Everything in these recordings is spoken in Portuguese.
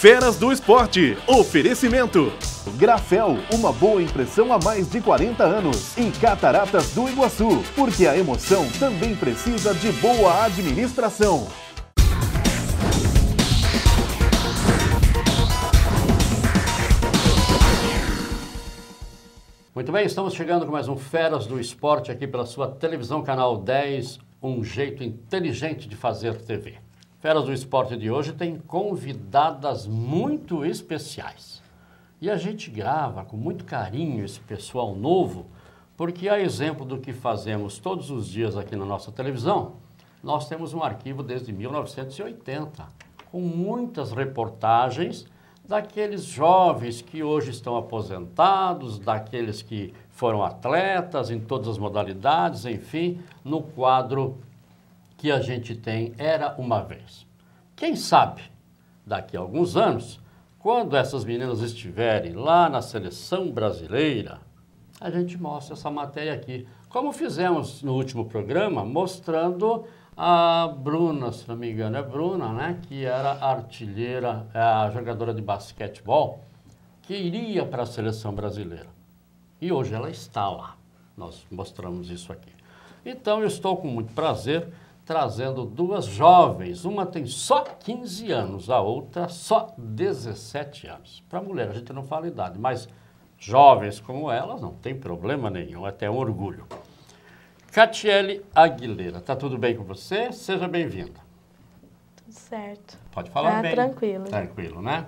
Feras do Esporte. Oferecimento. Grafel, uma boa impressão há mais de 40 anos. E Cataratas do Iguaçu, porque a emoção também precisa de boa administração. Muito bem, estamos chegando com mais um Feras do Esporte aqui pela sua televisão, canal 10, um jeito inteligente de fazer TV. Feras do Esporte de hoje tem convidadas muito especiais. E a gente grava com muito carinho esse pessoal novo, porque a exemplo do que fazemos todos os dias aqui na nossa televisão, nós temos um arquivo desde 1980, com muitas reportagens daqueles jovens que hoje estão aposentados, daqueles que foram atletas em todas as modalidades, enfim, no quadro que a gente tem Era uma Vez. Quem sabe, daqui a alguns anos, quando essas meninas estiverem lá na seleção brasileira, a gente mostra essa matéria aqui. Como fizemos no último programa, mostrando a Bruna, se não me engano, é Bruna, né? Que era artilheira, é a jogadora de basquetebol, que iria para a seleção brasileira. E hoje ela está lá. Nós mostramos isso aqui. Então, eu estou com muito prazer trazendo duas jovens. Uma tem só 15 anos, a outra só 17 anos. Para mulher, a gente não fala idade, mas jovens como elas, não tem problema nenhum, é até um orgulho. Catiele Aguilera, tá tudo bem com você? Seja bem-vinda. Tudo certo. Pode falar tá bem. tranquilo. Tranquilo, né?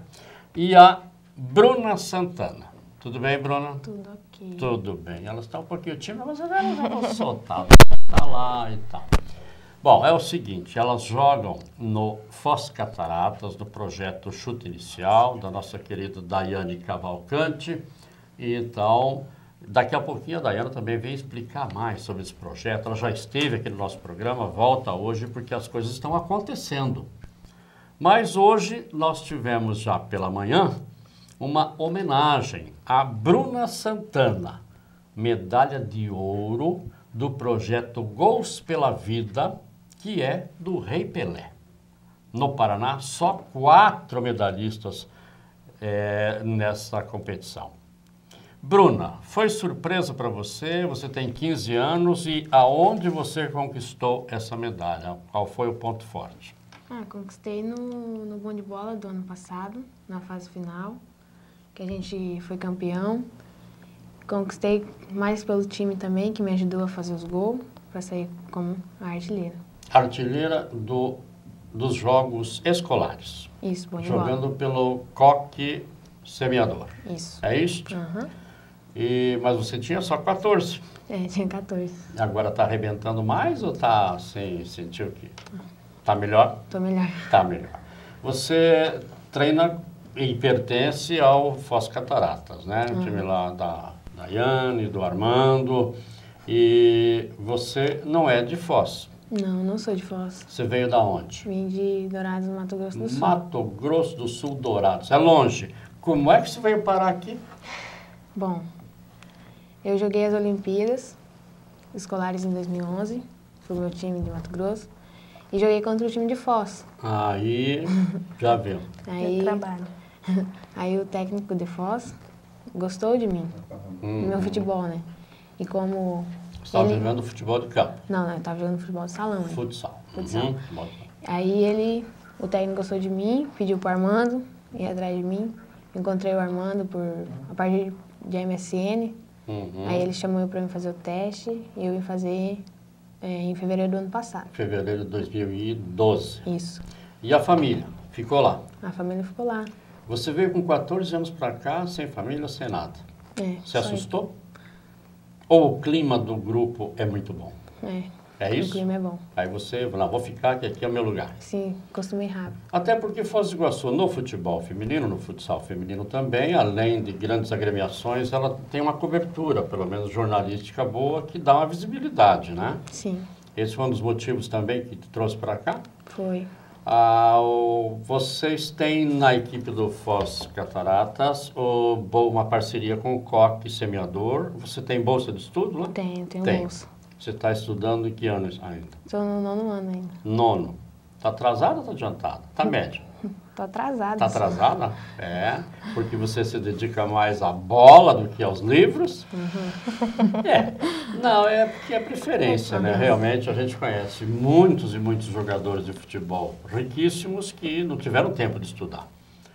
E a Bruna Santana. Tudo bem, Bruna? Tudo ok. Tudo bem. Elas estão um pouquinho tímidas, mas elas já vão soltar. Tá lá e tal. Bom, é o seguinte, elas jogam no Foz Cataratas, do projeto Chute Inicial, da nossa querida Daiane Cavalcante. E então, daqui a pouquinho a Daiane também vem explicar mais sobre esse projeto. Ela já esteve aqui no nosso programa, volta hoje, porque as coisas estão acontecendo. Mas hoje nós tivemos já pela manhã uma homenagem a Bruna Santana, medalha de ouro do projeto Gols pela Vida, que é do Rei Pelé. No Paraná, só quatro medalhistas é, nessa competição. Bruna, foi surpresa para você? Você tem 15 anos e aonde você conquistou essa medalha? Qual foi o ponto forte? Ah, conquistei no, no bom de bola do ano passado, na fase final, que a gente foi campeão. Conquistei mais pelo time também, que me ajudou a fazer os gols, para sair como a artilheira. Artilheira do, dos jogos escolares. Isso, bom Jogando pelo coque semeador. Isso. É isso? E, mas você tinha só 14. É, tinha 14. Agora está arrebentando mais ou está sem sentir o quê? Está melhor? Tô melhor. Está melhor. Você treina e pertence ao Foz Cataratas, né? O time lá da Daiane, do Armando. E você não é de Foz. Não, não sou de Foz. Você veio da onde? Vim de Dourados, Mato Grosso do Sul. Mato Grosso do Sul, Dourados. É longe. Como é que você veio parar aqui? Bom, eu joguei as Olimpíadas escolares em 2011, foi o meu time de Mato Grosso, e joguei contra o time de Foz. Aí, já viu. Aí, trabalho. aí o técnico de Foz gostou de mim, do meu futebol, né? E como estava ele... jogando futebol de campo, Não, não, eu tava jogando futebol de salão, né? futsal. Futsal. Uhum. Aí ele, o técnico gostou de mim, pediu pro Armando ir atrás de mim. Encontrei o Armando por a partir de MSN. Uhum. Aí ele chamou eu para mim fazer o teste e eu ia fazer é, em fevereiro do ano passado. Fevereiro de 2012. Isso. E a família? Ficou lá. A família ficou lá. Você veio com 14 anos para cá, sem família, sem nada. É, Se só assustou? Ou o clima do grupo é muito bom? É, É o isso? clima é bom. Aí você, lá, vou ficar, que aqui é o meu lugar. Sim, acostumei rápido. Até porque Foz do Iguaçu, no futebol feminino, no futsal feminino também, além de grandes agremiações, ela tem uma cobertura, pelo menos jornalística boa, que dá uma visibilidade, né? Sim, Esse foi um dos motivos também que te trouxe para cá. foi. Ah, vocês têm na equipe do Foz Cataratas o, uma parceria com o Coque Semeador. Você tem bolsa de estudo lá? Tenho, tenho Tem. bolsa. Você está estudando em que ano ainda? Estou no nono ano ainda. Nono. Está atrasado ou está adiantado? Está médio. Tô atrasada. Tá atrasada? É, porque você se dedica mais à bola do que aos livros. Uhum. É, não, é porque é preferência, né? Realmente a gente conhece muitos e muitos jogadores de futebol riquíssimos que não tiveram tempo de estudar.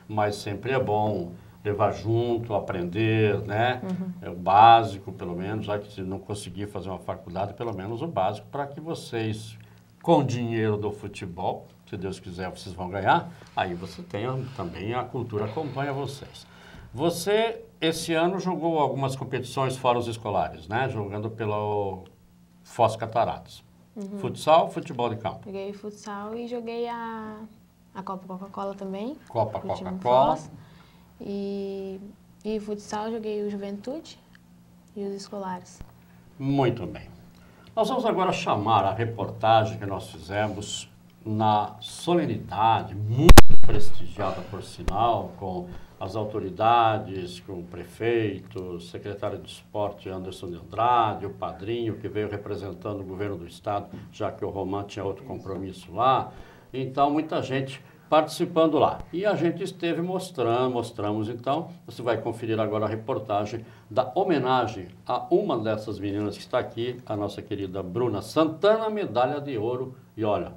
Mas sempre é bom levar junto, aprender, né? Uhum. É o básico, pelo menos, já que se não conseguir fazer uma faculdade, pelo menos o básico, para que vocês, com dinheiro do futebol, se Deus quiser, vocês vão ganhar, aí você tem também a cultura acompanha vocês. Você, esse ano, jogou algumas competições fora os escolares, né? Jogando pelo Foz Cataratas. Uhum. Futsal, futebol de campo. Joguei futsal e joguei a, a Copa Coca-Cola também. Copa Coca-Cola. E, e futsal joguei o Juventude e os escolares. Muito bem. Nós vamos agora chamar a reportagem que nós fizemos na solenidade, muito prestigiada por sinal, com as autoridades, com o prefeito, o secretário de esporte Anderson de Andrade, o padrinho que veio representando o governo do estado, já que o Román tinha outro compromisso lá. Então, muita gente participando lá. E a gente esteve mostrando, mostramos então, você vai conferir agora a reportagem da homenagem a uma dessas meninas que está aqui, a nossa querida Bruna Santana, medalha de ouro. E olha,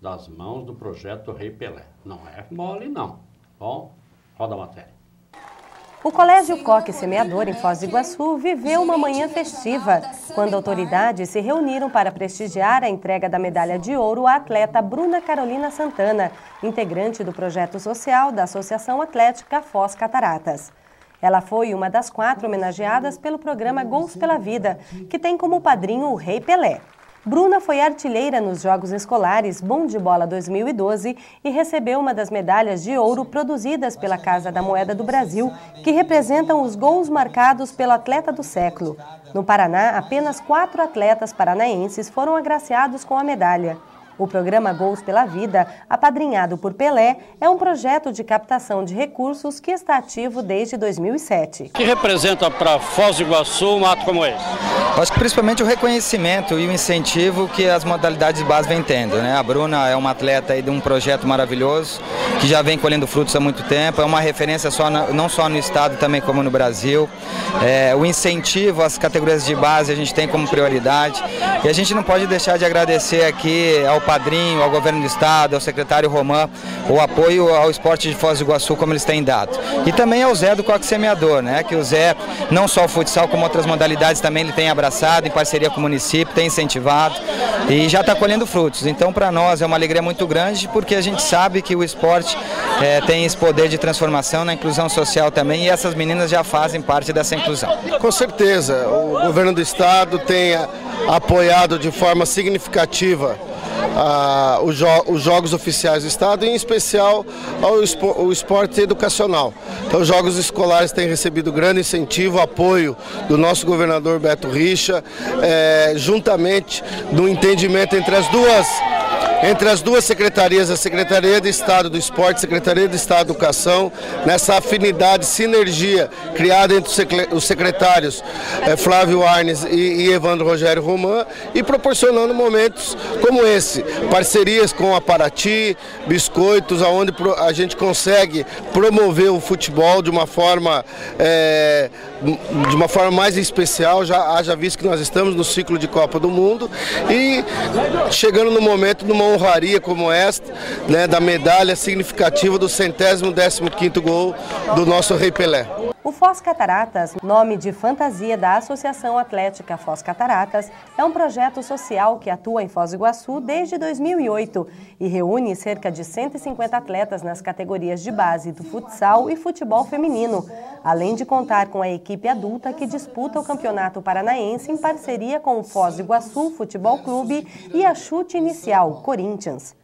das mãos do projeto Rei Pelé. Não é mole, não. Bom, roda a matéria. O Colégio Coque Semeador, em Foz do Iguaçu, viveu uma manhã festiva, quando autoridades se reuniram para prestigiar a entrega da medalha de ouro à atleta Bruna Carolina Santana, integrante do projeto social da Associação Atlética Foz Cataratas. Ela foi uma das quatro homenageadas pelo programa Gols pela Vida, que tem como padrinho o Rei Pelé. Bruna foi artilheira nos Jogos Escolares Bom de Bola 2012 e recebeu uma das medalhas de ouro produzidas pela Casa da Moeda do Brasil, que representam os gols marcados pelo atleta do século. No Paraná, apenas quatro atletas paranaenses foram agraciados com a medalha. O programa Gols pela Vida, apadrinhado por Pelé, é um projeto de captação de recursos que está ativo desde 2007. O que representa para Foz do Iguaçu um ato como esse? Acho que principalmente o reconhecimento e o incentivo que as modalidades de base vêm tendo. Né? A Bruna é uma atleta de um projeto maravilhoso, que já vem colhendo frutos há muito tempo, é uma referência só na, não só no estado, também como no Brasil. É, o incentivo às categorias de base a gente tem como prioridade e a gente não pode deixar de agradecer aqui ao padrinho, ao governo do estado, ao secretário Romã, o apoio ao esporte de Foz do Iguaçu como eles têm dado. E também ao Zé do Coque Semeador, né? que o Zé, não só o futsal, como outras modalidades também ele tem abraçado em parceria com o município, tem incentivado e já está colhendo frutos. Então para nós é uma alegria muito grande porque a gente sabe que o esporte é, tem esse poder de transformação na inclusão social também e essas meninas já fazem parte dessa inclusão. Com certeza, o governo do estado tem apoiado de forma significativa ah, os, jo os, jogos oficiais do Estado, em especial ao espo o esporte educacional. Então, os jogos escolares têm recebido grande incentivo, apoio do nosso governador Beto Richa, eh, juntamente do entendimento entre as duas entre as duas secretarias, a Secretaria de Estado do Esporte e a Secretaria de Estado da Educação, nessa afinidade, sinergia criada entre os secretários eh, Flávio Arnes e, e Evandro Rogério Romã e proporcionando momentos como esse, parcerias com a Paraty, biscoitos, aonde a gente consegue promover o futebol de uma forma é, de uma forma mais especial, já haja visto que nós estamos no ciclo de Copa do Mundo e chegando no momento honraria como esta, né, da medalha significativa do centésimo décimo quinto gol do nosso Rei Pelé. Foz Cataratas, nome de fantasia da Associação Atlética Foz Cataratas, é um projeto social que atua em Foz do Iguaçu desde 2008 e reúne cerca de 150 atletas nas categorias de base do futsal e futebol feminino, além de contar com a equipe adulta que disputa o Campeonato Paranaense em parceria com o Foz do Iguaçu Futebol Clube e a Chute Inicial, Corinthians.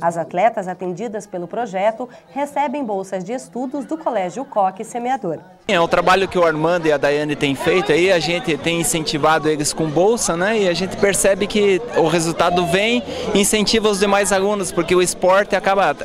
As atletas atendidas pelo projeto recebem bolsas de estudos do Colégio Coque Semeador. É o trabalho que o Armando e a Daiane têm feito aí, a gente tem incentivado eles com bolsa, né? E a gente percebe que o resultado vem e incentiva os demais alunos, porque o esporte acaba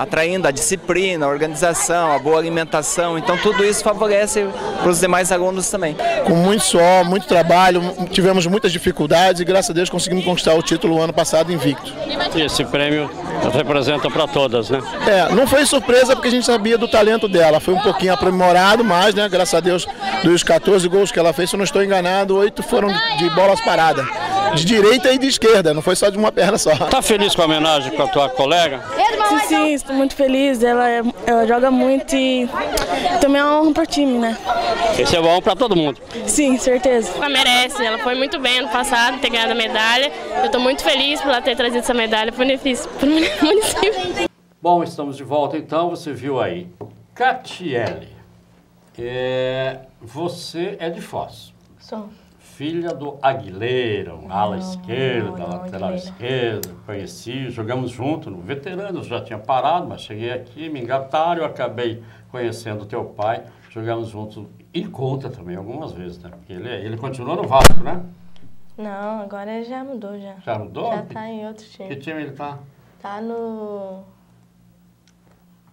atraindo a disciplina, a organização, a boa alimentação. Então tudo isso favorece para os demais alunos também. Com muito suor, muito trabalho, tivemos muitas dificuldades e graças a Deus conseguimos conquistar o título ano passado invicto. E esse prêmio representa para todas, né? É, não foi surpresa porque a gente sabia do talento dela. Foi um pouquinho aprimorado, mas, né, graças a Deus, dos 14 gols que ela fez, se eu não estou enganado, oito foram de bolas paradas. De direita e de esquerda, não foi só de uma perna só. Tá feliz com a homenagem com a tua colega? Sim, sim, estou muito feliz. Ela, ela joga muito e também é uma honra para o time, né? Esse é bom para todo mundo. Sim, certeza. Ela merece, ela foi muito bem ano passado, ter ganhado a medalha. Eu estou muito feliz por ela ter trazido essa medalha para o município. Bom, estamos de volta então. Você viu aí. Catiele, é, você é de Foz. Sou. Filha do Aguilheiro, ala esquerda, não, lateral Aguilera. esquerda, conheci, jogamos junto no Veteranos, já tinha parado, mas cheguei aqui, me engataram, eu acabei conhecendo teu pai, jogamos juntos e conta também algumas vezes, né? Porque ele, ele continua no Vasco, né? Não, agora ele já mudou já. Já mudou? Já tá em outro time. Que time ele tá? Tá no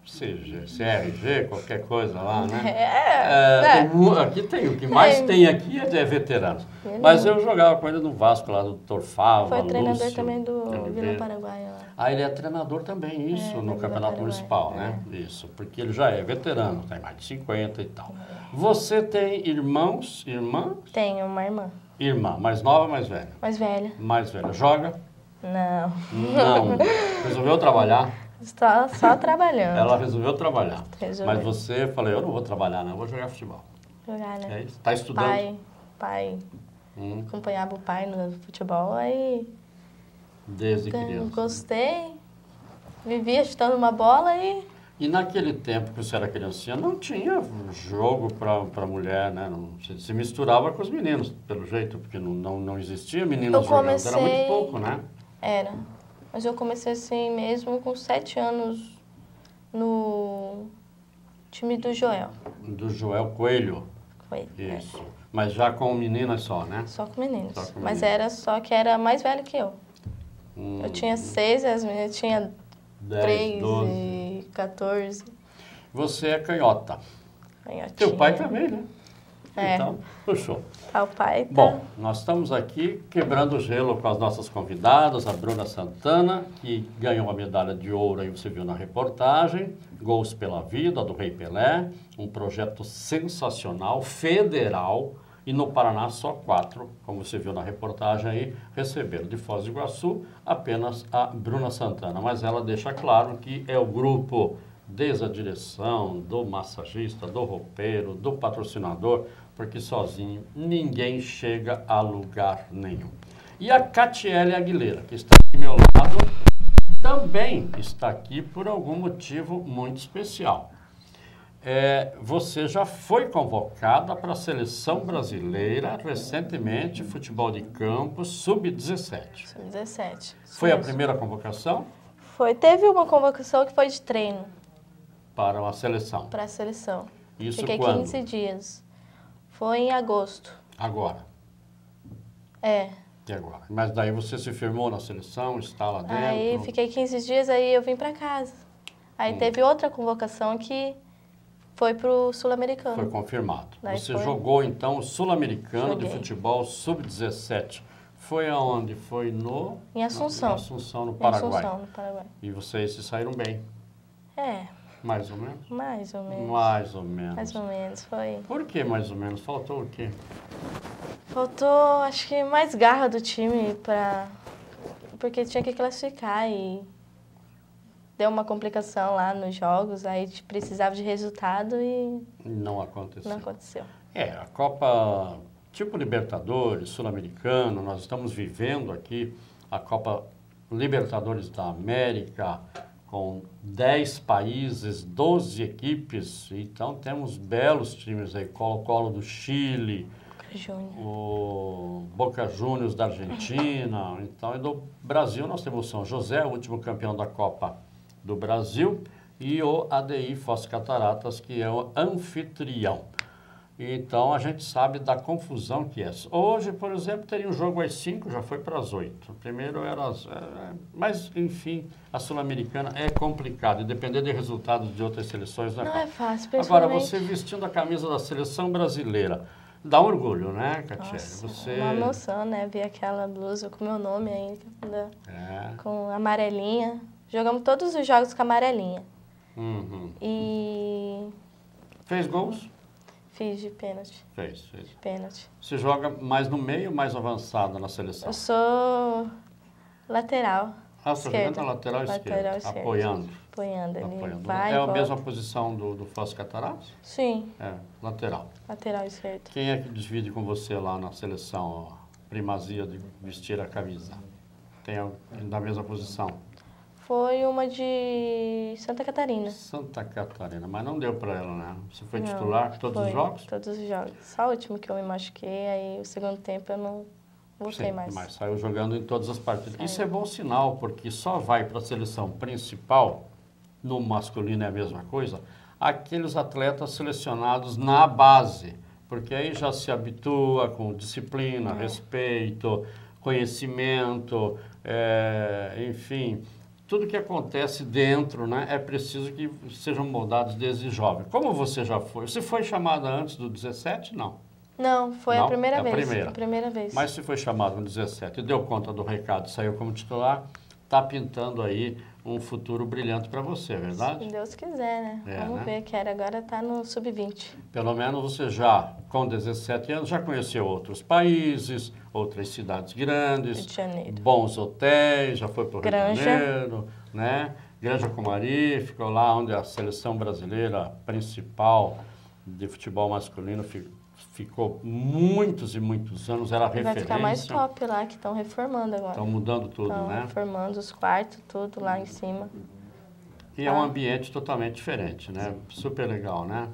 CG, CRG, qualquer coisa lá, né? É, é, tem, aqui tem, o que mais é. tem aqui é, de veteranos. Mas eu jogava com ele no Vasco, lá do Torfava, Foi treinador Lúcio, também do Vila Paraguai. Lá. Ah, ele é treinador também, isso, é, no Campeonato Municipal, né? É. Isso, porque ele já é veterano, tem mais de 50 e tal. Você tem irmãos, irmãs? Tenho uma irmã. Irmã, mais nova ou mais velha? Mais velha. Mais velha. Joga? Não. Não. Resolveu trabalhar? Só, só trabalhando. Ela resolveu trabalhar. Resolveu. Mas você falou, eu não vou trabalhar, não, eu vou jogar futebol. Jogar, né? É isso? Tá estudando? Pai, pai. Hum. Acompanhava o pai no futebol, aí... Desde criança. Gostei. Vivia chutando uma bola e... E naquele tempo que você era criancinha, não tinha jogo para mulher, né? Não, se, se, misturava com os meninos, pelo jeito, porque não, não, não existia meninos comecei... jogando. Era muito pouco, né? Era. Mas eu comecei assim mesmo com sete anos no time do Joel. Do Joel Coelho? Coelho. É. Isso. É. Mas já com meninas só, né? Só com meninos. Só com Mas era só que era mais velho que eu. Hum. Eu tinha seis, as meninas tinham três e 14. Você é canhota. Canhotinha. Teu pai também, né? É. Então, puxou. Tá, o pai tá... Bom, nós estamos aqui quebrando o gelo com as nossas convidadas, a Bruna Santana, que ganhou a medalha de ouro, aí você viu na reportagem, Gols pela Vida, do Rei Pelé, um projeto sensacional, federal, e no Paraná só quatro, como você viu na reportagem aí, receberam de Foz do Iguaçu apenas a Bruna Santana, mas ela deixa claro que é o grupo desde a direção, do massagista, do roupeiro, do patrocinador, porque sozinho ninguém chega a lugar nenhum. E a Catiele Aguilera, que está aqui ao meu lado, também está aqui por algum motivo muito especial. É, você já foi convocada para a seleção brasileira recentemente, futebol de campo, sub-17. Sub-17. Foi a primeira convocação? Foi. Teve uma convocação que foi de treino. Para a seleção? Para a seleção. Isso Fiquei quando? 15 dias. Foi em agosto. Agora? É. E agora? Mas daí você se firmou na seleção, está lá dentro? Aí fiquei 15 dias, aí eu vim para casa. Aí hum. teve outra convocação que foi para o Sul-Americano. Foi confirmado. Daí você foi... jogou então o Sul-Americano de futebol sub-17. Foi aonde? Foi no... Em Assunção. Em Assunção, no Paraguai. Em Assunção, no Paraguai. E vocês se saíram bem? É. Mais ou menos? Mais ou menos. Mais ou menos. Mais ou menos, foi. Por que mais ou menos? Faltou o quê? Faltou, acho que mais garra do time para porque tinha que classificar e deu uma complicação lá nos jogos, aí precisava de resultado e não aconteceu. Não aconteceu. É, a Copa tipo Libertadores, Sul-Americano, nós estamos vivendo aqui a Copa Libertadores da América, com 10 países, 12 equipes. Então temos belos times aí, Colo-Colo do Chile, o Boca Juniors da Argentina. Então, e do Brasil nós temos São José, o último campeão da Copa do Brasil, e o ADI Foz Cataratas, que é o anfitrião. Então a gente sabe da confusão que é. Hoje, por exemplo, teria um jogo às 5, já foi para as 8. Primeiro era as. É, mas, enfim, a Sul-Americana é complicado, e depender de resultados de outras seleções não é Não é fácil, Agora, você vestindo a camisa da seleção brasileira, dá orgulho, né, Catiele? Nossa, Você. uma emoção, né? Ver aquela blusa com meu nome ainda, É. com amarelinha. Jogamos todos os jogos com amarelinha. Uhum. E Fez gols? Fiz de pênalti. Fez, fez. Pênalti. Você joga mais no meio ou mais avançado na seleção? Eu sou lateral. Ah, você esquerda. joga na lateral, Lateral esquerda, apoiando. Apoiando. Ele apoiando. vai é a mesma posição do, do Foz Cataratas? Sim, É, lateral. lateral esquerdo. Quem é que divide com você lá na seleção, ó, primazia de vestir a camisa? Tem alguém da mesma posição? Foi uma de Santa Catarina. Santa Catarina, mas não deu para ela, né? Você foi Não, titular todos foi, os jogos? Todos os jogos. Só o último que eu me machuquei, aí o segundo tempo eu não voltei Sim, mais. mas saiu jogando em todas as partidas. Isso é bom sinal, porque só vai para a seleção principal, no masculino é a mesma coisa, aqueles atletas selecionados na base, porque aí já se habitua com disciplina, respeito, conhecimento, é, enfim, tudo que acontece dentro, né, é preciso que sejam moldados desde jovem. Como você já foi? Você foi chamada antes do 17? Não. Não, foi Não? a primeira É a vez. primeira. A primeira vez. Mas se foi chamado no 17 e deu conta do recado, saiu como titular, está pintando aí um futuro brilhante para você, é verdade? Se Deus quiser, né? É, Vamos né? ver, quero agora tá no sub-20. Pelo menos você já, com 17 anos, já conheceu outros países, outras cidades grandes, Rio de Janeiro. bons hotéis, já foi para o Rio de. Janeiro, né? Granja Comari, ficou lá onde a seleção brasileira principal de futebol masculino fi- ficou muitos e muitos anos, era Vai referência. ficar mais top lá, que estão reformando agora. Estão mudando tudo, Estão né? reformando os quartos, tudo lá em cima. E é um ambiente totalmente diferente, né? Super legal, né?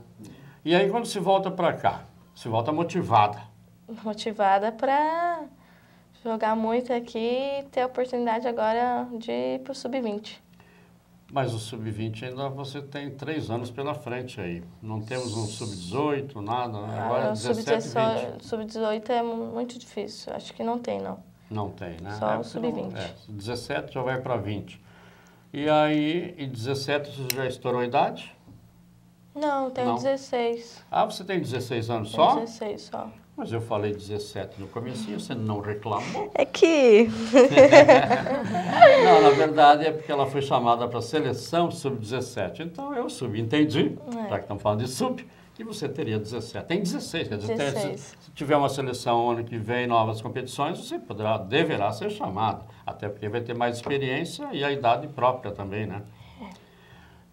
E aí quando se volta para cá, se volta motivada. Motivada para jogar muito aqui e ter a oportunidade agora de ir pro sub-20. Mas o sub-20 ainda você tem três anos pela frente aí. Não temos um sub-18, nada, né? Agora Ah, é o 17 e 20. sub-18 é mu- muito difícil. Acho que não tem, não. Não tem, né? Só o porque sub-20. não- É, 17 já vai para 20. E aí, em 17 você já estourou a idade? Não, tenho Não? 16. Ah, você tem 16 anos Tenho só? 16 só. Mas eu falei 17 no comecinho, você não reclamou. É que... Não, na verdade é porque ela foi chamada para a seleção sub-17. Então eu subentendi, É. já que estamos falando de sub, que você teria 17. Tem 16, quer dizer, tem- 16. se, se tiver uma seleção ano que vem, novas competições, você poderá, deverá ser chamado. Até porque vai ter mais experiência e a idade própria também, né?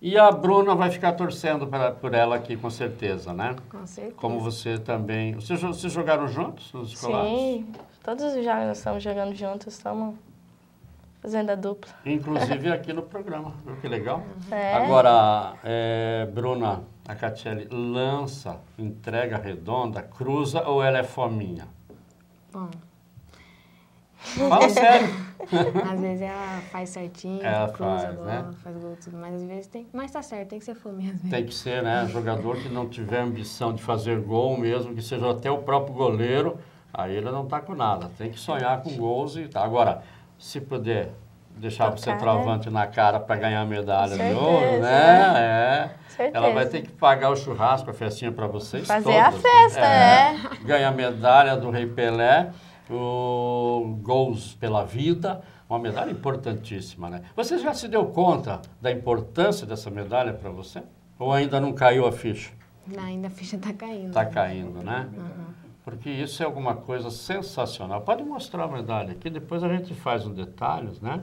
E a Bruna vai ficar torcendo pra, por ela aqui, com certeza, né? Com certeza. Como você também. Vocês, vocês jogaram juntos nos escolares? Sim, todos os jogos nós estamos jogando juntos, estamos fazendo a dupla. Inclusive aqui no programa, viu que legal? É. Agora, é, Bruna, a Catiele lança, entrega redonda, cruza ou ela é fominha? Bom, Fala sério. às vezes ela faz certinho, Ela cruza faz, a bola, né? faz gol, tudo, mas às vezes tem. Mas tá certo, tem que ser fome às vezes. Tem que ser, né? Jogador que não tiver ambição de fazer gol mesmo, que seja até o próprio goleiro, aí ele não tá com nada. Tem que sonhar com gols e tá. Agora, se puder deixar Tocar, você né? travante na cara para ganhar a medalha de ouro, né? né? É. Certeza. Ela vai ter que pagar o churrasco, a festinha para vocês Fazer a todas, festa, né? é. Ganha a medalha do Rei Pelé, o Gols pela Vida, uma medalha importantíssima, né? Você já se deu conta da importância dessa medalha para você? Ou ainda não caiu a ficha? Não, ainda a ficha tá caindo. Está caindo, né? Porque isso é alguma coisa sensacional. Pode mostrar a medalha aqui, depois a gente faz os detalhes, né?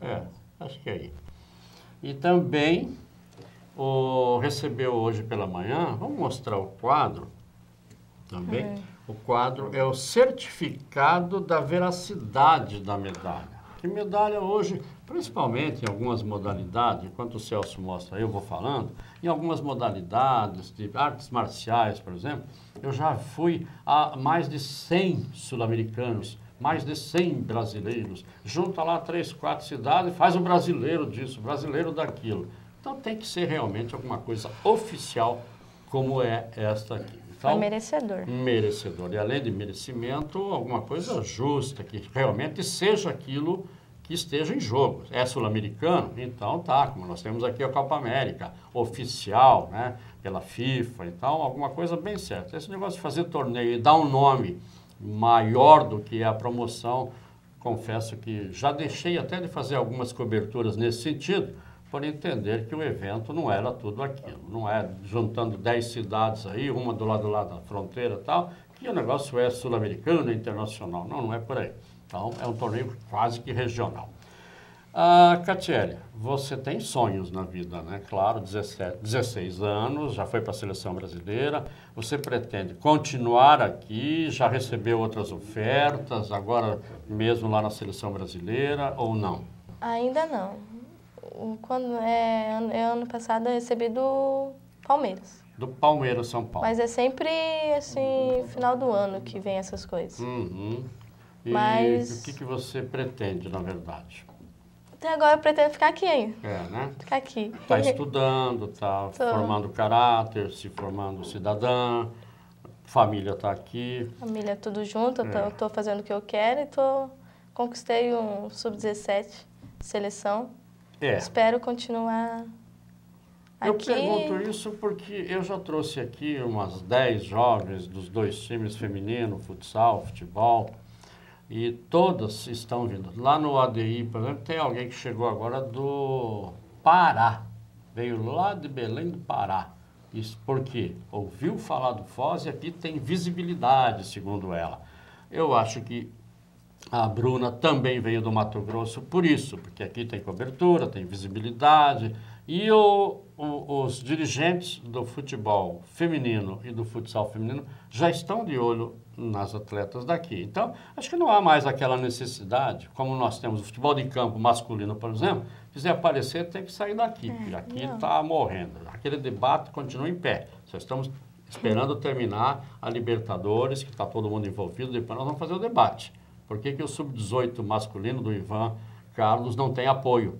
É, acho que é aí. E também o, recebeu hoje pela manhã, vamos mostrar o quadro também. O quadro é o certificado da veracidade da medalha. Que medalha hoje, principalmente em algumas modalidades, enquanto o Celso mostra, eu vou falando, em algumas modalidades de artes marciais, por exemplo, eu já fui a mais de 100 sul-americanos mais de 100 brasileiros. Junta lá três, quatro cidades faz o brasileiro disso, o brasileiro daquilo. Então tem que ser realmente alguma coisa oficial como é esta aqui. Então, Foi merecedor. Merecedor. E além de merecimento, alguma coisa justa, que realmente seja aquilo que esteja em jogo. É sul-americano? Então tá, como nós temos aqui a Copa América, oficial, né, pela FIFA, então alguma coisa bem certa. Esse negócio de fazer torneio e dar um nome maior do que a promoção, confesso que já deixei até de fazer algumas coberturas nesse sentido, por entender que o evento não era tudo aquilo. Não é juntando 10 cidades aí, uma do lado, do lado da fronteira e tal, que o negócio é sul-americano, é internacional. Não, não é por aí. Então, é um torneio quase que regional. Ah, Catiele, você tem sonhos na vida, né? Claro, 17, 16 anos, já foi para a seleção brasileira. Você pretende continuar aqui? Já recebeu outras ofertas, agora mesmo lá na seleção brasileira ou não? Ainda não. Quando é, é, ano passado eu recebi do Palmeiras. Do Palmeiras, São Paulo. Mas é sempre assim, final do ano que vem essas coisas. Uhum. E Mas... o que, que você pretende, na verdade? Até agora eu pretendo ficar aqui ainda. É, né? Ficar aqui. Está estudando, está formando caráter, se formando cidadã, família está aqui. Família tudo junto, eu estou fazendo o que eu quero e tô, conquistei um sub-17 seleção. É. Espero continuar eu aqui. pergunto isso porque eu já trouxe aqui umas 10 jovens dos dois times feminino, futsal, futebol, e todas estão vindo. Lá no ADI, por exemplo, tem alguém que chegou agora do Pará. Veio lá de Belém do Pará. Isso porque ouviu falar do Foz e aqui tem visibilidade, segundo ela. Eu acho que a Bruna também veio do Mato Grosso por isso, porque aqui tem cobertura, tem visibilidade. E o, o, os dirigentes do futebol feminino e do futsal feminino já estão de olho nas atletas daqui. Então, acho que não há mais aquela necessidade, como nós temos o futebol de campo masculino, por exemplo, quiser aparecer tem que sair daqui, porque aqui está morrendo. Aquele debate continua em pé. Só estamos esperando terminar a Libertadores, que está todo mundo envolvido, depois nós vamos fazer o debate. Por que, que o sub-18 masculino do Ivan Carlos não tem apoio?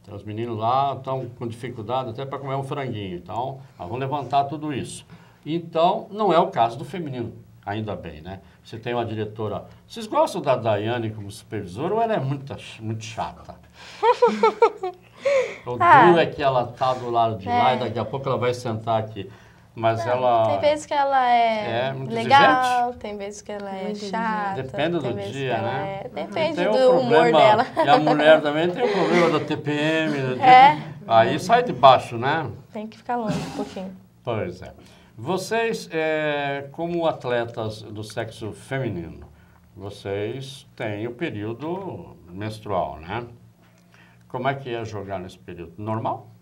Então, os meninos lá estão com dificuldade até para comer um franguinho. Então, nós vamos levantar tudo isso. Então, não é o caso do feminino, ainda bem, né? Você tem uma diretora... Vocês gostam da Daiane como supervisora ou ela é muito, muito chata? o ah, duro é que ela está do lado de é. lá e daqui a pouco ela vai sentar aqui. Mas não, ela. Tem vezes que ela é, é legal, exigente. tem vezes que ela é chata. Depende do dia, né? É, depende do problema, humor dela. E a mulher também tem o problema da TPM. Da é. Aí sai de baixo, né? Tem que ficar longe um pouquinho. Pois é. Vocês, é, como atletas do sexo feminino, vocês têm o período menstrual, né? Como é que é jogar nesse período? Normal?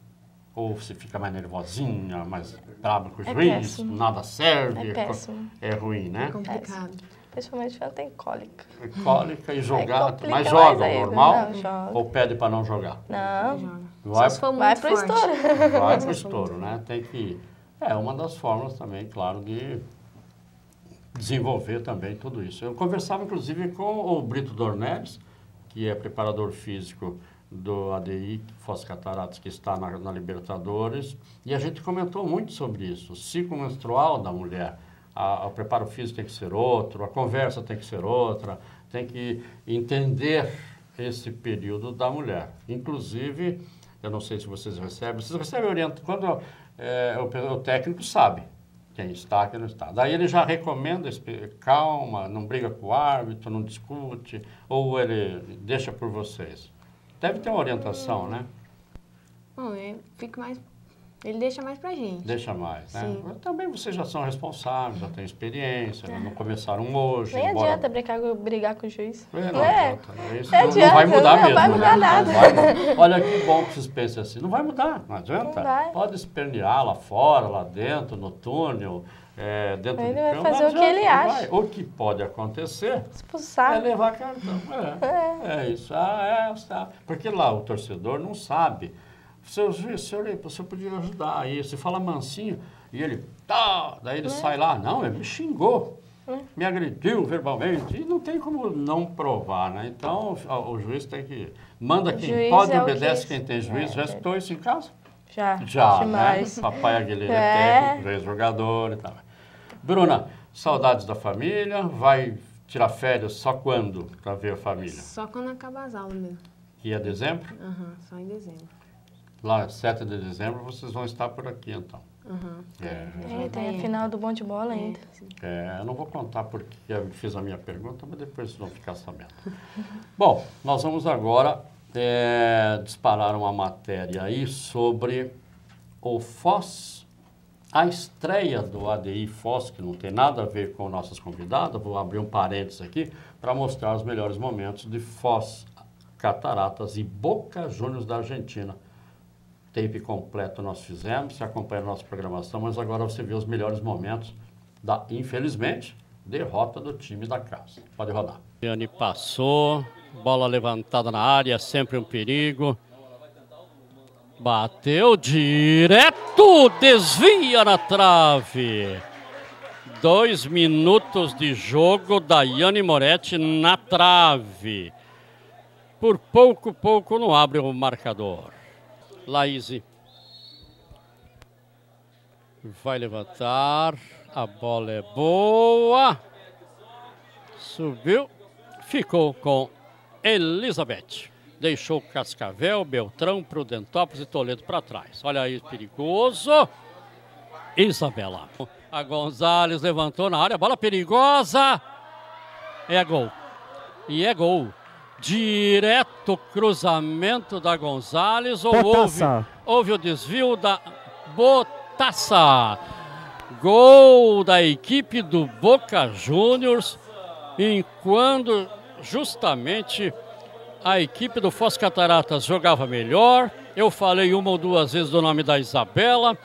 Ou você fica mais nervosinha, mais brava com o é juiz, péssimo. nada serve. É péssimo. É ruim, né? É complicado. Principalmente quando tem cólica. É cólica e jogar. Mas joga ainda. normal? Não, joga. Ou pede para não jogar? Não, Vai, Só se for vai pro forte. estouro. vai pro estouro, né? Tem que... É uma das formas também, claro, de desenvolver também tudo isso. Eu conversava, inclusive, com o Brito Dornelles, que é preparador físico do ADI Foz Cataratas, que está na, na, Libertadores, e a gente comentou muito sobre isso. O ciclo menstrual da mulher, a, o preparo físico tem que ser outro, a conversa tem que ser outra, tem que entender esse período da mulher. Inclusive, eu não sei se vocês recebem, vocês recebem orientação, quando é, o, o técnico sabe quem está, quem não está. Daí ele já recomenda, calma, não briga com o árbitro, não discute, ou ele deixa por vocês. Deve ter uma orientação, né? Bom, eu fico mais. Ele deixa mais pra gente. Deixa mais, né? Sim. Também vocês já são responsáveis, já têm experiência, né? não começaram hoje. Nem embora... adianta brigar, brigar com o juiz. É, não, é. adianta, né? Isso Não não, adianta, não vai mudar não mesmo. vai mudar né? nada. Não vai. Olha que bom que vocês pensem assim. Não vai mudar, não adianta. Não vai. Pode espernear lá fora, lá dentro, no túnel, é, dentro Ele do vai campo. fazer o que ele adianta, não acha. vai. O que pode acontecer Expulsar. é levar cartão. É, é isso. Ah, é, está. Porque lá o torcedor não sabe. Seu juiz, senhor, você podia ajudar aí. Você fala mansinho e ele, tá, daí ele sai lá. Não, ele me xingou. me agrediu verbalmente. E não tem como não provar, né? Então o juiz tem que. Manda quem pode, é obedece que... quem tem juiz. É, Já escutou isso em casa? Já. Já, demais. né? Papai Aguilera é, é técnico, ex-jogador e tal. Bruna, saudades da família, vai tirar férias só quando para ver a família? Só quando acabar as aulas mesmo. E é dezembro? Aham, uhum, só em dezembro. Lá, 7 de dezembro, vocês vão estar por aqui, então. Uhum. É, é, tem a final do bom de bola ainda. É, eu não vou contar porque eu fiz a minha pergunta, mas depois vocês vão ficar sabendo. Bom, nós vamos agora é, disparar uma matéria aí sobre o FOS, a estreia do ADI FOS, que não tem nada a ver com nossas convidadas, vou abrir um parênteses aqui para mostrar os melhores momentos de FOS Cataratas e Boca Juniors da Argentina. Tape completo nós fizemos, você acompanha a nossa programação, mas agora você vê os melhores momentos da, infelizmente, derrota do time da casa. Pode rodar. Gianni passou, bola levantada na área, sempre um perigo. Bateu direto, desvia na trave. Dois minutos de jogo da Yanni Moretti na trave. Por pouco, pouco não abre o marcador. Laís vai levantar. A bola é boa. Subiu. Ficou com Elizabeth. Deixou Cascavel, Beltrão, Prudentópolis e Toledo para trás. Olha aí, perigoso. Isabela. A Gonzalez levantou na área, bola perigosa. É gol. E é gol. Direto cruzamento da Gonzalez ou houve, houve o desvio da Botaça. Gol da equipe do Boca Juniors, enquanto justamente a equipe do Foz Cataratas jogava melhor. Eu falei uma ou duas vezes do nome da Isabela.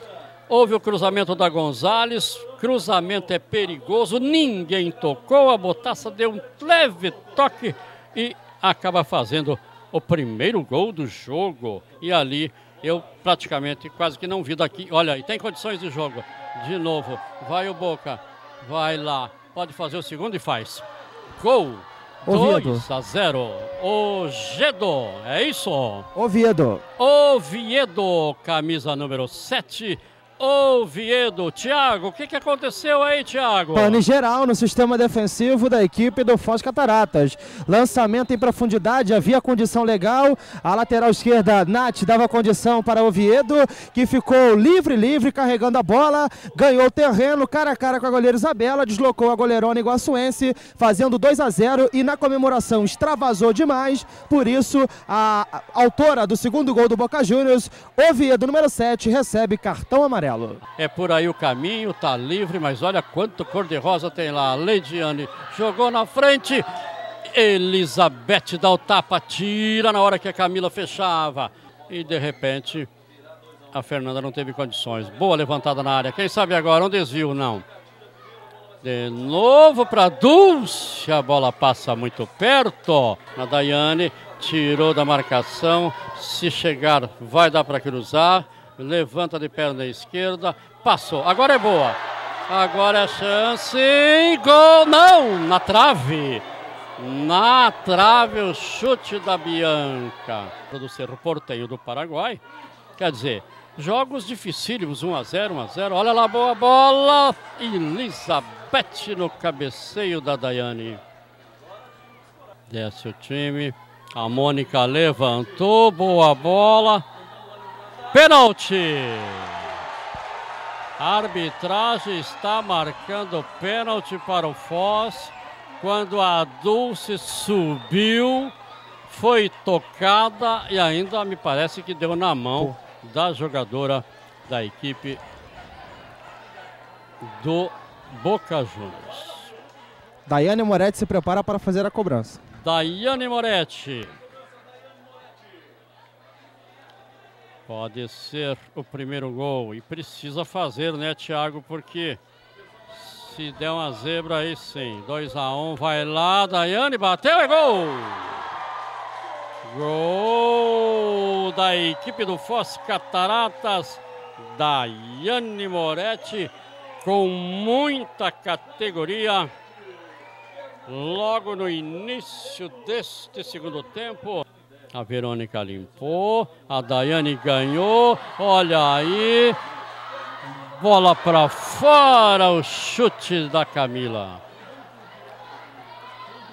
Houve o cruzamento da Gonzalez. Cruzamento é perigoso. Ninguém tocou. A Botaça deu um leve toque e acaba fazendo o primeiro gol do jogo. E ali eu praticamente quase que não vi daqui. Olha, e tem condições de jogo. De novo, vai o Boca. Vai lá. Pode fazer o segundo e faz. Gol 2 a 0. Oviedo, é isso? Oviedo. Oviedo, camisa número 7. Oviedo. Thiago, o que, que aconteceu aí, Thiago? Pane geral no sistema defensivo da equipe do Foz Cataratas. Lançamento em profundidade, havia condição legal. A lateral esquerda, Nath, dava condição para Oviedo, que ficou livre, livre, carregando a bola. Ganhou terreno, cara a cara com a goleira Isabela, deslocou a goleirona iguaçuense, fazendo 2 a 0 e na comemoração extravasou demais. Por isso, a autora do segundo gol do Boca Juniors, Oviedo, número 7, recebe cartão amarelo amarelo. É por aí o caminho, tá livre, mas olha quanto cor-de-rosa tem lá. Leidiane jogou na frente. Elizabeth dá o tapa, tira na hora que a Camila fechava. E de repente a Fernanda não teve condições. Boa levantada na área. Quem sabe agora um desvio? Não. De novo para Dulce. A bola passa muito perto. A Daiane tirou da marcação. Se chegar, vai dar para cruzar levanta de perna esquerda, passou. Agora é boa. Agora é chance. Gol! Não! Na trave. Na trave o chute da Bianca. Do Cerro Porteio do Paraguai. Quer dizer, jogos dificílimos, 1 a 0 1 a 0 Olha lá, boa bola. Elizabeth no cabeceio da Daiane. Desce o time. A Mônica levantou, boa bola. Pênalti. A arbitragem está marcando pênalti para o Foz. Quando a Dulce subiu, foi tocada e ainda me parece que deu na mão da jogadora da equipe do Boca Juniors. Daiane Moretti se prepara para fazer a cobrança. Daiane Moretti. Pode ser o primeiro gol. E precisa fazer, né, Thiago? Porque se der uma zebra aí sim. 2 a 1 um, vai lá, Daiane bateu, é gol! Gol da equipe do Foz Cataratas, Daiane Moretti, com muita categoria. logo no início deste segundo tempo. A Verônica limpou, a Daiane ganhou, olha aí, bola para fora, o chute da Camila.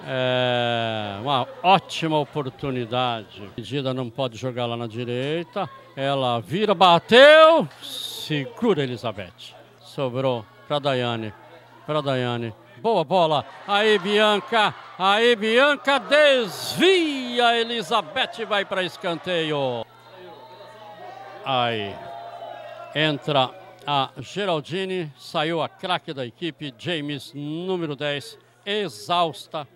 É uma ótima oportunidade. Medida não pode jogar lá na direita. Ela vira, bateu, segura Elizabeth. Sobrou para Daiane, para Daiane. Boa bola. Aí Bianca, aí Bianca desvia. Elizabeth vai para escanteio. Aí entra a Geraldine, saiu a craque da equipe, James, número 10, exausta.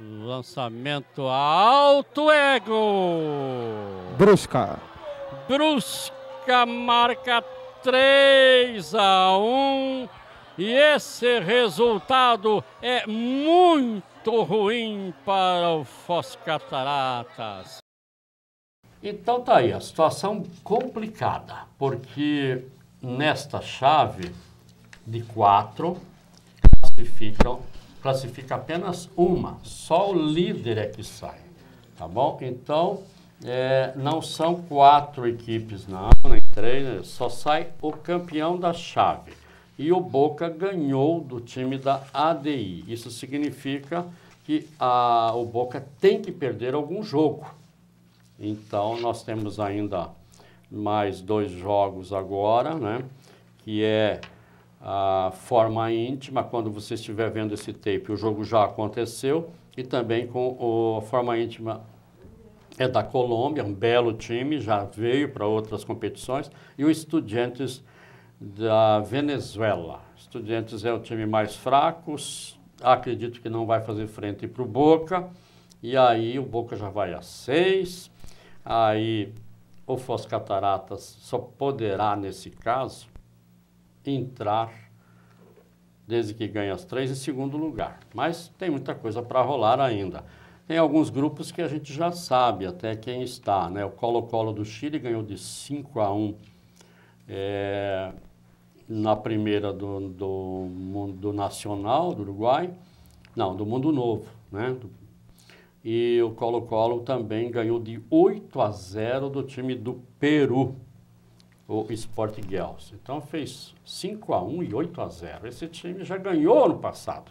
Lançamento alto ego. Brusca. Brusca marca 3 a 1. E esse resultado é muito ruim para o Foz Cataratas. Então tá aí, a situação complicada, porque nesta chave de quatro classificam, classifica apenas uma, só o líder é que sai, tá bom? Então é, não são quatro equipes não, nem três, só sai o campeão da chave e o Boca ganhou do time da ADI. Isso significa que a, o Boca tem que perder algum jogo. Então, nós temos ainda mais dois jogos agora, né? Que é a forma íntima, quando você estiver vendo esse tape, o jogo já aconteceu, e também com a forma íntima é da Colômbia, um belo time, já veio para outras competições, e o Estudiantes da Venezuela. Estudiantes é o time mais fraco, acredito que não vai fazer frente para o Boca, e aí o Boca já vai a seis, aí o Foz Cataratas só poderá, nesse caso, entrar, desde que ganhe as três, em segundo lugar. Mas tem muita coisa para rolar ainda. Tem alguns grupos que a gente já sabe até quem está, né? O Colo-Colo do Chile ganhou de 5 a 1 é, na primeira do, do mundo nacional do Uruguai, não, do mundo novo, né? E o Colo-Colo também ganhou de 8 a 0 do time do Peru, o Sport Girls. Então fez 5 a 1 e 8 a 0. Esse time já ganhou no passado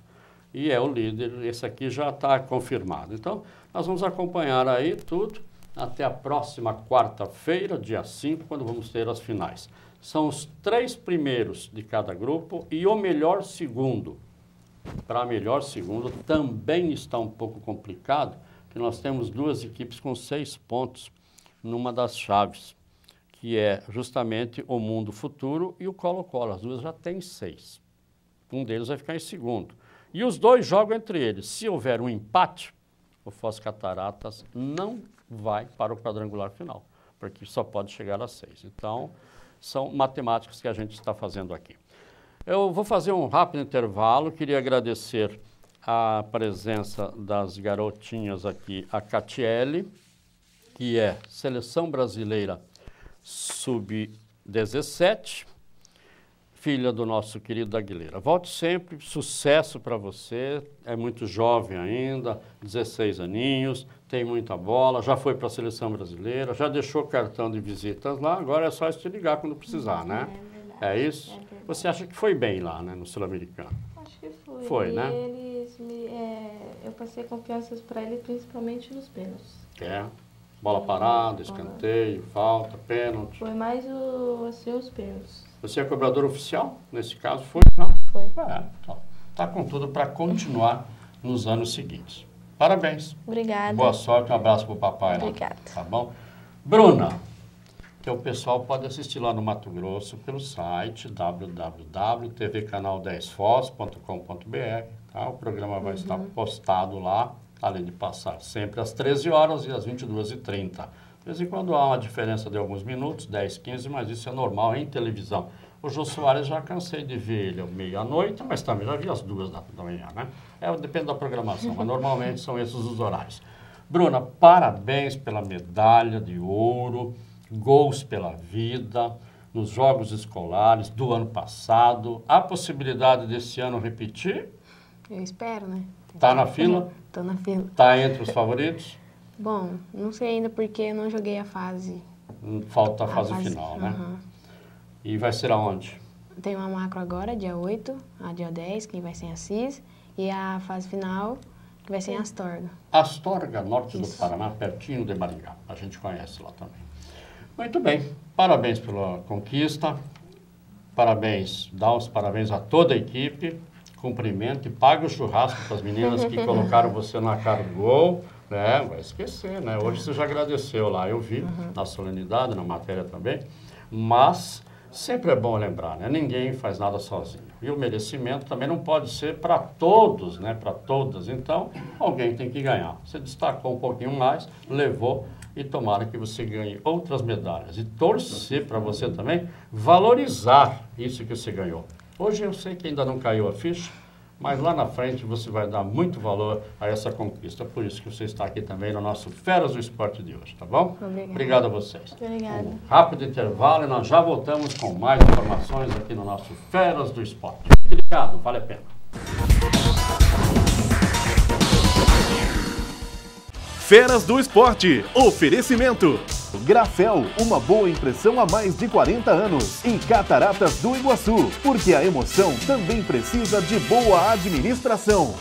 e é o líder. Esse aqui já está confirmado. Então nós vamos acompanhar aí tudo até a próxima quarta-feira, dia 5, quando vamos ter as finais são os três primeiros de cada grupo e o melhor segundo. Para melhor segundo também está um pouco complicado, que nós temos duas equipes com seis pontos numa das chaves, que é justamente o Mundo Futuro e o Colo-Colo. As duas já têm seis. Um deles vai ficar em segundo. E os dois jogam entre eles. Se houver um empate, o Foz Cataratas não vai para o quadrangular final, porque só pode chegar a seis. Então, são matemáticas que a gente está fazendo aqui. Eu vou fazer um rápido intervalo, queria agradecer a presença das garotinhas aqui, a Catiele, que é Seleção Brasileira Sub-17, filha do nosso querido Aguilera. Volte sempre, sucesso para você, é muito jovem ainda, 16 aninhos, tem muita bola, já foi para a seleção brasileira, já deixou cartão de visitas lá, agora é só te ligar quando precisar, né? É, é isso? É Você acha que foi bem lá, né, no Sul-Americano? Acho que foi. Foi, e né? Eles me, é, eu passei confianças para ele principalmente nos pênaltis. É. Bola parada, escanteio, falta, pênalti. Foi mais o, assim, os pênaltis. Você é cobrador oficial? Nesse caso, foi? Não? Foi. É, então, tá com tudo para continuar nos anos seguintes. Parabéns. Obrigada. Boa sorte, um abraço pro papai Obrigada. Tá bom? Bruna, que o pessoal pode assistir lá no Mato Grosso pelo site www.tvcanal10foz.com.br. Tá? O programa vai uhum. estar postado lá, além de passar sempre às 13 horas e às 22h30. De vez em quando há uma diferença de alguns minutos, 10, 15, mas isso é normal em televisão. O Jô Soares já cansei de ver ele meia-noite, mas também já vi as duas da, da manhã, né? É, depende da programação, mas normalmente são esses os horários. Bruna, parabéns pela medalha de ouro, gols pela vida, nos jogos escolares do ano passado. Há possibilidade desse ano repetir? Eu espero, né? Tá na fila? Tô na fila. Tá entre os favoritos? Bom, não sei ainda porque eu não joguei a fase. Falta a fase, a fase final, né? Uhum. E vai ser aonde? Tem uma macro agora, dia 8, a dia 10, que vai ser em Assis. E a fase final, que vai ser em Astorga. Astorga, norte Isso. do Paraná, pertinho de Maringá. A gente conhece lá também. Muito bem. Parabéns pela conquista. Parabéns, dá os parabéns a toda a equipe. Cumprimento e pague o churrasco para as meninas que colocaram você na cara do gol. É, vai esquecer, né? Hoje você já agradeceu lá, eu vi, uhum. na solenidade, na matéria também. Mas sempre é bom lembrar, né? Ninguém faz nada sozinho. E o merecimento também não pode ser para todos, né? Para todas. Então, alguém tem que ganhar. Você destacou um pouquinho mais, levou e tomara que você ganhe outras medalhas. E torcer para você também valorizar isso que você ganhou. Hoje eu sei que ainda não caiu a ficha, mas lá na frente você vai dar muito valor a essa conquista. Por isso que você está aqui também no nosso Feras do Esporte de hoje, tá bom? Obrigada. Obrigado a vocês. Obrigada. Um rápido intervalo e nós já voltamos com mais informações aqui no nosso Feras do Esporte. Obrigado, vale a pena. Feras do Esporte. Oferecimento. Grafel, uma boa impressão há mais de 40 anos. Em Cataratas do Iguaçu, porque a emoção também precisa de boa administração.